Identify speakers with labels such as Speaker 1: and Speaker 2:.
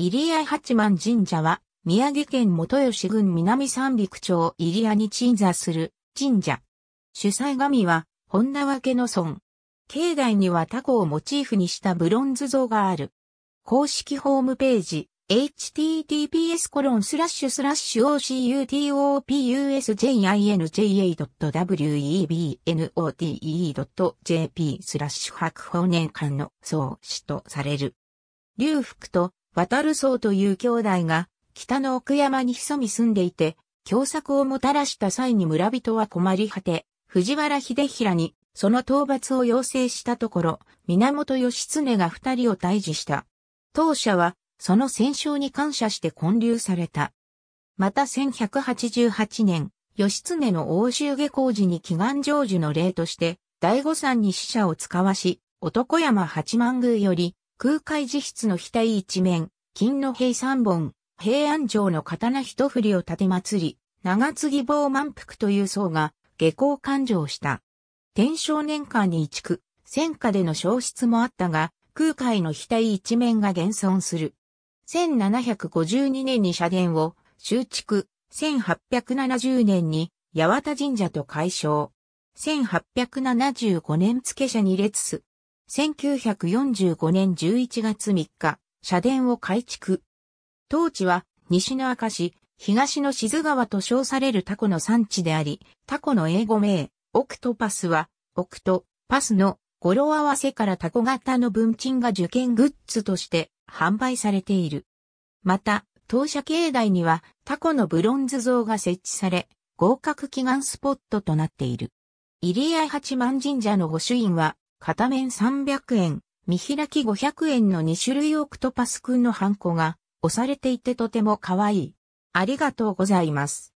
Speaker 1: 入谷八幡神社は、宮城県元吉郡南三陸町入谷に鎮座する神社。主催神は、本名分けの村。境内にはタコをモチーフにしたブロンズ像がある。公式ホームページ、https コロンスラッシュスラッシュ ocutopusjinja.webnote.jp スラッシュ白法年間の創始とされる。龍福と渡る僧という兄弟が北の奥山に潜み住んでいて、凶作をもたらした際に村人は困り果て、藤原秀衡にその討伐を要請したところ、源義経が二人を退治した。当社は、その戦勝に感謝して建立された。また1188年、義経の欧州下工時に祈願成就の礼として、第五山に死者を使わし、男山八幡宮より、空海自筆の額一面、金の兵三本、平安城の刀一振りを立て祭り、長継ぎ棒満腹という層が下校勘定した。天正年間に一区、戦火での消失もあったが、空海の額一面が現存する。1752年に社殿を修築、1870年に八幡神社と改称。1875年付社に列す。1945年11月3日、社殿を改築。当地は西の明石、東の静川と称されるタコの産地であり、タコの英語名、オクトパスは、オクト、パスの語呂合わせからタコ型の文鎮が受験グッズとして販売されている。また、当社境内にはタコのブロンズ像が設置され、合格祈願スポットとなっている。入谷八幡神社の御朱印は片面300円、見開き500円の2種類オクトパスくんのハンコが押されていてとても可愛い。ありがとうございます。